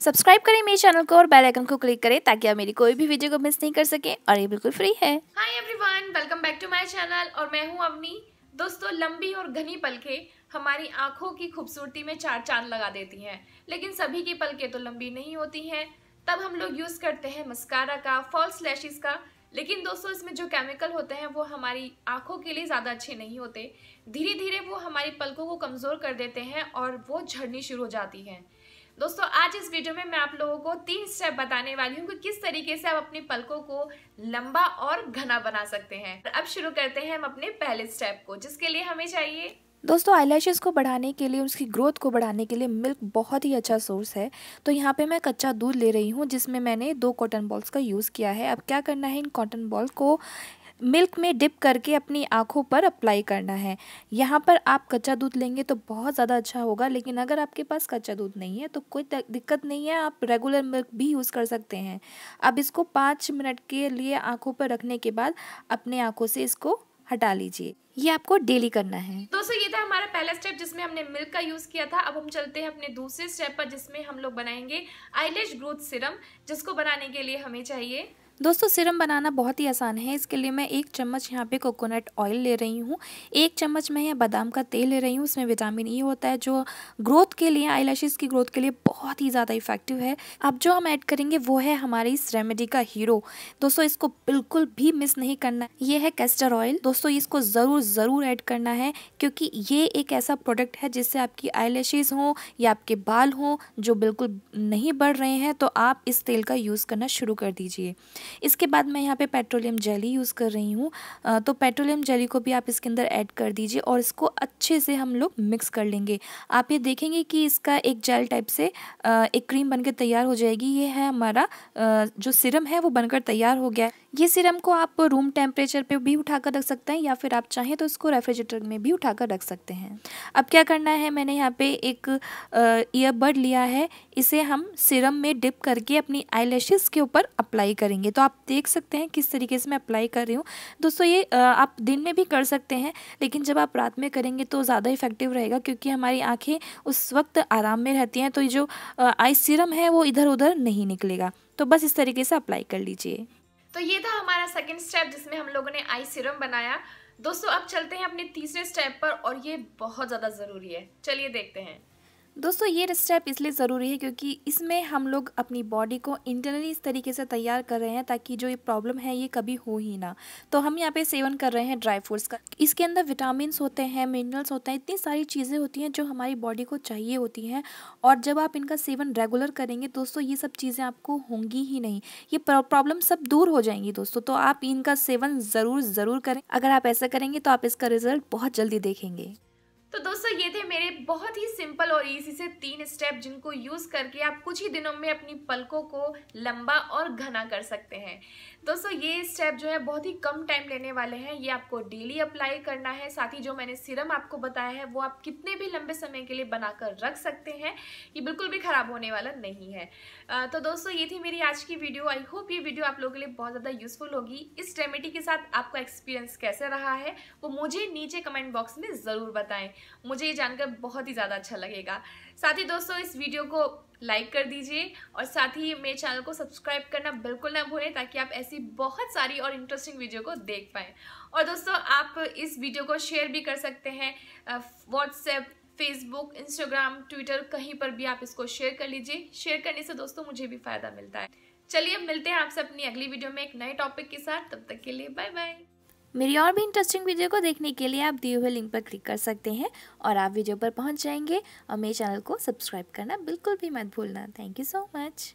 Subscribe करें मेरे channel को और बेल आइकन को क्लिक करें ताकि आप मेरी कोई भी वीडियो को मिस नहीं कर सकें और ये बिल्कुल फ्री है। Hi everyone welcome back to my channel और मैं हूँ अवनी। दोस्तों, लंबी और घनी पलकें हमारी आँखों की खूबसूरती में चार चाँद लगा देती हैं। लेकिन सभी की पलकें तो लंबी नहीं होती हैं। तब हम लोग यूज़ करते हैं मस्कारा का फॉल्स लैशेस का। लेकिन दोस्तों, इसमें जो केमिकल होते हैं, वो हमारी आँखों के लिए ज़्यादा अच्छे नहीं होते। धीरे धीरे वो हमारी पलकों को कमज़ोर कर देते हैं और वो झड़नी शुरू हो जाती हैं। दोस्तों, आज इस वीडियो में मैं आप लोगों को तीन स्टेप बताने वाली हूँ कि किस तरीके से आप अपनी पलकों को लंबा और घना बना सकते हैं। अब शुरू करते हैं हम अपने पहले स्टेप को, जिसके लिए हमें चाहिए दोस्तों आई को बढ़ाने के लिए, उसकी ग्रोथ को बढ़ाने के लिए मिल्क बहुत ही अच्छा सोर्स है। तो यहाँ पे मैं कच्चा दूध ले रही हूँ, जिसमें मैंने दो कॉटन बॉल्स का यूज़ किया है। अब क्या करना है इन कॉटन बॉल को मिल्क में डिप करके अपनी आँखों पर अप्लाई करना है। यहाँ पर आप कच्चा दूध लेंगे तो बहुत ज़्यादा अच्छा होगा, लेकिन अगर आपके पास कच्चा दूध नहीं है तो कोई दिक्कत नहीं है, आप रेगुलर मिल्क भी यूज़ कर सकते हैं। अब इसको पाँच मिनट के लिए आँखों पर रखने के बाद अपने आँखों से इसको हटा लीजिए। ये आपको डेली करना है। दोस्तों ये था हमारा पहला स्टेप जिसमें हमने मिल्क का यूज़ किया था। अब हम चलते हैं अपने दूसरे स्टेप पर जिसमें हम लोग बनाएँगे आईलेश ग्रोथ सिरम जिसको बनाने के लिए हमें चाहिए। दोस्तों, सिरम बनाना बहुत ही आसान है। इसके लिए मैं एक चम्मच यहाँ पे कोकोनट ऑयल ले रही हूँ। एक चम्मच मैं यहाँ बादाम का तेल ले रही हूँ। उसमें विटामिन ई e होता है, जो ग्रोथ के लिए आई की ग्रोथ के लिए बहुत ही ज़्यादा इफ़ेक्टिव है। अब जो हम ऐड करेंगे, वो है हमारी इस रेमेडी का हीरो दोस्तों, इसको बिल्कुल भी मिस नहीं करना। ये है कैस्टर ऑयल दोस्तों, इसको ज़रूर ज़रूर ऐड करना है, क्योंकि ये एक ऐसा प्रोडक्ट है जिससे आपकी आई हों या आपके बाल हों जो बिल्कुल नहीं बढ़ रहे हैं तो आप इस तेल का यूज़ करना शुरू कर दीजिए। इसके बाद मैं यहाँ पे पेट्रोलियम जेली यूज़ कर रही हूँ। तो पेट्रोलियम जेली को भी आप इसके अंदर ऐड कर दीजिए और इसको अच्छे से हम लोग मिक्स कर लेंगे। आप ये देखेंगे कि इसका एक जेल टाइप से एक क्रीम बनकर तैयार हो जाएगी। ये है हमारा जो सिरम है वो बनकर तैयार हो गया। ये सिरम को आप रूम टेम्परेचर पे भी उठाकर रख सकते हैं या फिर आप चाहें तो इसको रेफ्रिजरेटर में भी उठाकर रख सकते हैं। अब क्या करना है, मैंने यहाँ पे एक ईयरबड लिया है। इसे हम सिरम में डिप करके अपनी आई के ऊपर अप्लाई करेंगे। तो आप देख सकते हैं किस तरीके से मैं अप्लाई कर रही हूँ। दोस्तों, ये आप दिन में भी कर सकते हैं, लेकिन जब आप रात में करेंगे तो ज़्यादा इफ़ेक्टिव रहेगा, क्योंकि हमारी आँखें उस वक्त आराम में रहती हैं तो ये जो आई सीरम है वो इधर उधर नहीं निकलेगा। तो बस इस तरीके से अप्लाई कर लीजिए। तो ये था हमारा सेकेंड स्टेप जिसमें हम लोगों ने आई सीरम बनाया। दोस्तों, अब चलते हैं अपने तीसरे स्टेप पर, और ये बहुत ज़्यादा ज़रूरी है। चलिए देखते हैं। दोस्तों, ये स्टेप इसलिए ज़रूरी है क्योंकि इसमें हम लोग अपनी बॉडी को इंटरनली इस तरीके से तैयार कर रहे हैं ताकि जो ये प्रॉब्लम है, ये कभी हो ही ना। तो हम यहाँ पे सेवन कर रहे हैं ड्राई फ्रूट्स का। इसके अंदर विटामिन होते हैं मिनरल्स होते हैं, इतनी सारी चीज़ें होती हैं जो हमारी बॉडी को चाहिए होती हैं। और जब आप इनका सेवन रेगुलर करेंगे, दोस्तों, ये सब चीज़ें आपको होंगी ही नहीं। ये प्रॉब्लम सब दूर हो जाएँगी दोस्तों तो आप इनका सेवन ज़रूर ज़रूर करें। अगर आप ऐसा करेंगे तो आप इसका रिज़ल्ट बहुत जल्दी देखेंगे। तो दोस्तों, ये थे मेरे बहुत ही सिंपल और इजी से तीन स्टेप जिनको यूज़ करके आप कुछ ही दिनों में अपनी पलकों को लंबा और घना कर सकते हैं। दोस्तों, ये स्टेप जो है बहुत ही कम टाइम लेने वाले हैं। ये आपको डेली अप्लाई करना है। साथ ही जो मैंने सिरम आपको बताया है, वो आप कितने भी लंबे समय के लिए बनाकर रख सकते हैं, ये बिल्कुल भी ख़राब होने वाला नहीं है। तो दोस्तों, ये थी मेरी आज की वीडियो आई होप ये वीडियो आप लोगों के लिए बहुत ज़्यादा यूज़फुल होगी। इस रेमेडी के साथ आपका एक्सपीरियंस कैसे रहा है, वो मुझे नीचे कमेंट बॉक्स में ज़रूर बताएँ। मुझे ये जानकर बहुत ही ज़्यादा अच्छा लगेगा। साथ ही दोस्तों, इस वीडियो को लाइक कर दीजिए और साथ ही मेरे चैनल को सब्सक्राइब करना बिल्कुल ना भूलें ताकि आप ऐसी बहुत सारी और इंटरेस्टिंग वीडियो को देख पाएँ। और दोस्तों, आप इस वीडियो को शेयर भी कर सकते हैं व्हाट्सएप फेसबुक इंस्टाग्राम ट्विटर कहीं पर भी आप इसको शेयर कर लीजिए। शेयर करने से दोस्तों, मुझे भी फ़ायदा मिलता है। चलिए, मिलते हैं आपसे अपनी अगली वीडियो में एक नए टॉपिक के साथ। तब तक के लिए बाय बाय मेरी और भी इंटरेस्टिंग वीडियो को देखने के लिए आप दिए हुए लिंक पर क्लिक कर सकते हैं और आप वीडियो पर पहुँच जाएँगे और मेरे चैनल को सब्सक्राइब करना बिल्कुल भी मत भूलना। Thank you so much